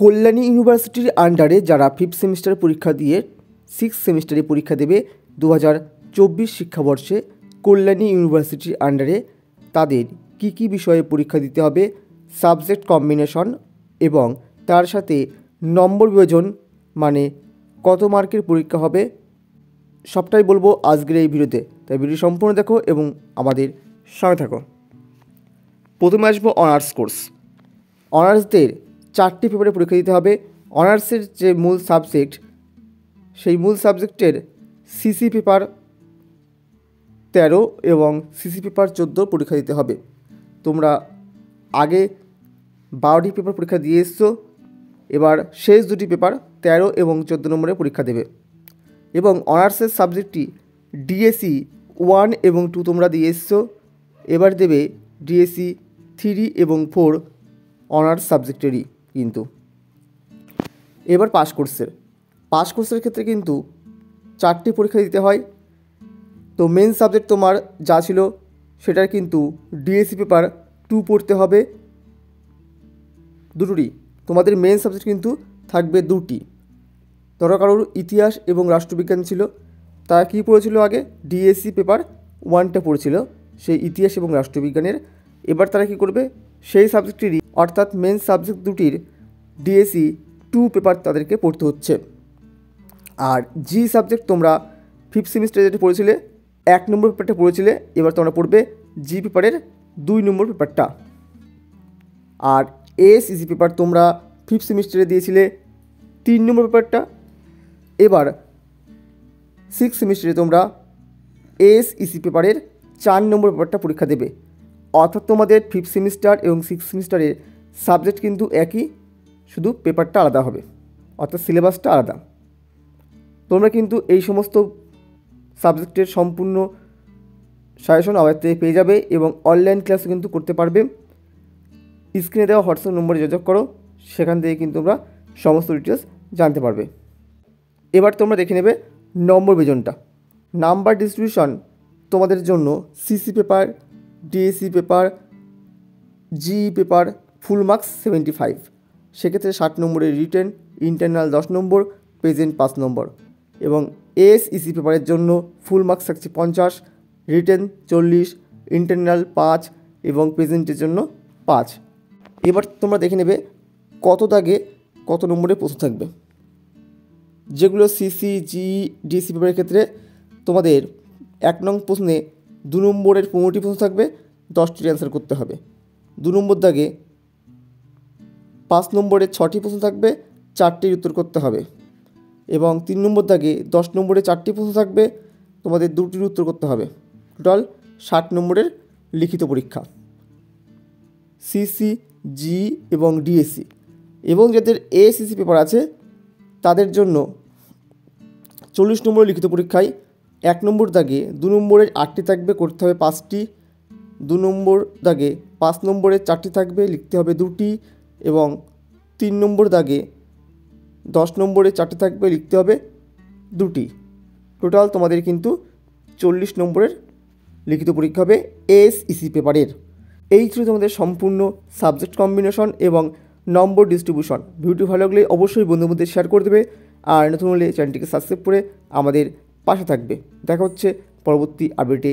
কল্যাণী ইউনিভার্সিটির আন্ডারে যারা ফিফথ সেমিস্টার পরীক্ষা দিয়ে সিক্স সেমিস্টারে পরীক্ষা দেবে দু হাজার চব্বিশ শিক্ষাবর্ষে কল্যাণী ইউনিভার্সিটির আন্ডারে তাদের কি কি বিষয়ে পরীক্ষা দিতে হবে সাবজেক্ট কম্বিনেশন এবং তার সাথে নম্বর বিভাজন মানে কত মার্কের পরীক্ষা হবে, সবটাই বলব আজকের এই ভিডিওতে। তাই ভিডিও সম্পূর্ণ দেখো এবং আমাদের সঙ্গে থাকো। প্রথমে আসব অনার্স কোর্স অনার্সদের চারটি পেপারে পরীক্ষা দিতে হবে। অনার্সের যে মূল সাবজেক্ট, সেই মূল সাবজেক্টের সিসি পেপার তেরো এবং সিসি পেপার চোদ্দ পরীক্ষা দিতে হবে। তোমরা আগে বারোটি পেপার পরীক্ষা দিয়ে এসছো, এবার শেষ দুটি পেপার তেরো এবং চোদ্দ নম্বরে পরীক্ষা দেবে। এবং অনার্সের সাবজেক্টটি ডিএসসি ওয়ান এবং টু তোমরা দিয়ে এসছো, এবার দেবে ডিএসসি থ্রি এবং ফোর অনার্স সাবজেক্টেরই। কিন্তু। এবার পাস কোর্সের পাস কোর্সের ক্ষেত্রে কিন্তু চারটি পরীক্ষা দিতে হয়। তো মেন সাবজেক্ট তোমার যা ছিল সেটার কিন্তু ডিএসসি পেপার টু পড়তে হবে। দুটোরই। তোমাদের মেন সাবজেক্ট কিন্তু থাকবে দুটি। ধরো কারোর ইতিহাস এবং রাষ্ট্রবিজ্ঞান ছিল তারা কী পড়েছিল আগে? ডিএসসি পেপার ওয়ানটা পড়েছিল, সেই ইতিহাস এবং রাষ্ট্রবিজ্ঞানের। এবার তারা কী করবে? সেই সাবজেক্টেরই অর্থাৎ মেন সাবজেক্ট দুটির ডিএসসি টু পেপার তাদেরকে পড়তে হচ্ছে। আর জি সাবজেক্ট তোমরা ফিফথ সেমিস্টারে যেটা পড়েছিলে, এক নম্বর পেপারটা পড়েছিলে, এবার তোমরা পড়বে জি পেপারের দুই নম্বর পেপারটা আর এস ইজি পেপার তোমরা ফিফথ সেমিস্টারে দিয়েছিলে তিন নম্বর পেপারটা এবার সিক্স সেমিস্টারে তোমরা এস ইসি পেপারের চার নম্বর পেপারটা পরীক্ষা দেবে। অর্থাৎ তোমাদের ফিফথ সেমিস্টার এবং সিক্স সেমিস্টারের সাবজেক্ট কিন্তু একই, শুধু পেপারটা আলাদা হবে, অর্থাৎ সিলেবাসটা আলাদা। তোমরা কিন্তু এই সমস্ত সাবজেক্টের সম্পূর্ণ সাজেশন আমাদের থেকে পেয়ে যাবে এবং অনলাইন ক্লাসও কিন্তু করতে পারবে। স্ক্রিনে দেওয়া হোয়াটসঅ্যাপ নম্বরে যোগাযোগ করো, সেখান থেকে কিন্তু তোমরা সমস্ত ডিটেলস জানতে পারবে। এবার তোমরা দেখে নেবে নম্বর বিজনটা নাম্বার ডিস্ট্রিবিউশন তোমাদের জন্য CC paper DSC paper G paper full marks seventy five সেক্ষেত্রে ষাট নম্বরের রিটেন ইন্টারনাল দশ নম্বর প্রেজেন্ট পাঁচ নম্বর। এবং এস ইসি পেপারের জন্য ফুল মার্কস থাকছে পঞ্চাশ রিটেন চল্লিশ ইন্টারনাল পাঁচ এবং প্রেজেন্টের জন্য পাঁচ। এবার তোমরা দেখে নেবে কত দাগে কত নম্বরে প্রশ্ন থাকবে। যেগুলো সিসি জি ডিসি পেপারের ক্ষেত্রে তোমাদের এক নং প্রশ্নে দু নম্বরের পনেরোটি প্রশ্ন থাকবে, দশটি অ্যান্সার করতে হবে। দু নম্বর দাগে পাঁচ নম্বরে ছটি প্রশ্ন থাকবে, চারটির উত্তর করতে হবে। এবং তিন নম্বর দাগে দশ নম্বরে চারটি প্রশ্ন থাকবে, তোমাদের দুটির উত্তর করতে হবে। টোটাল ষাট নম্বরের লিখিত পরীক্ষা। সিসি জি এবং ডিএসসি এবং যাদের এসিসি পেপার আছে, তাদের জন্য চল্লিশ নম্বরের লিখিত পরীক্ষায় এক নম্বর দাগে দু নম্বরের আটটি থাকবে, করতে হবে পাঁচটি। দু নম্বর দাগে পাঁচ নম্বরের চারটি থাকবে, লিখতে হবে দুটি এবং তিন নম্বর দাগে দশ নম্বরে চারটে থাকবে, লিখতে হবে দুটি। টোটাল তোমাদের কিন্তু চল্লিশ নম্বরের লিখিত পরীক্ষা হবে এস ইসি পেপারের। এই ছিল তোমাদের সম্পূর্ণ সাবজেক্ট কম্বিনেশন এবং নম্বর ডিস্ট্রিবিউশন। ভিডিওটি ভালো লাগলে অবশ্যই বন্ধুর মধ্যে শেয়ার করে দেবে। আর নতুন হলে চ্যানেলটিকে সাবস্ক্রাইব করে আমাদের পাশে থাকবে। দেখা হচ্ছে পরবর্তী আপডেটে